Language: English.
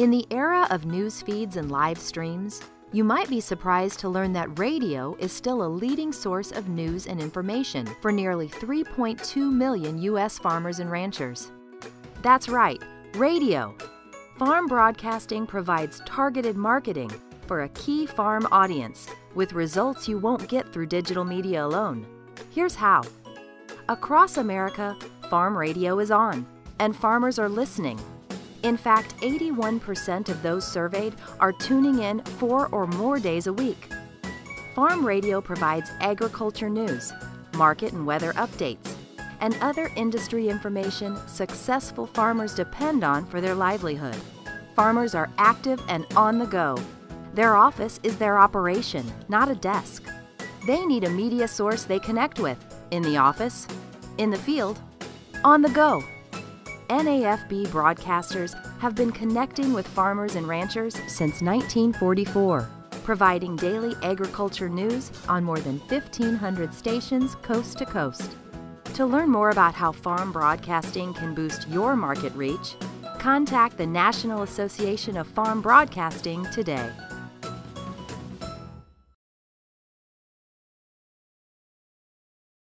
In the era of news feeds and live streams, you might be surprised to learn that radio is still a leading source of news and information for nearly 3.2 million U.S. farmers and ranchers. That's right, radio. Farm broadcasting provides targeted marketing for a key farm audience with results you won't get through digital media alone. Here's how. Across America, farm radio is on, and farmers are listening in fact, 81% of those surveyed are tuning in four or more days a week. Farm radio provides agriculture news, market and weather updates, and other industry information successful farmers depend on for their livelihood. Farmers are active and on the go. Their office is their operation, not a desk. They need a media source they connect with in the office, in the field, on the go. NAFB broadcasters have been connecting with farmers and ranchers since 1944, providing daily agriculture news on more than 1,500 stations coast to coast. To learn more about how farm broadcasting can boost your market reach, contact the National Association of Farm Broadcasting today.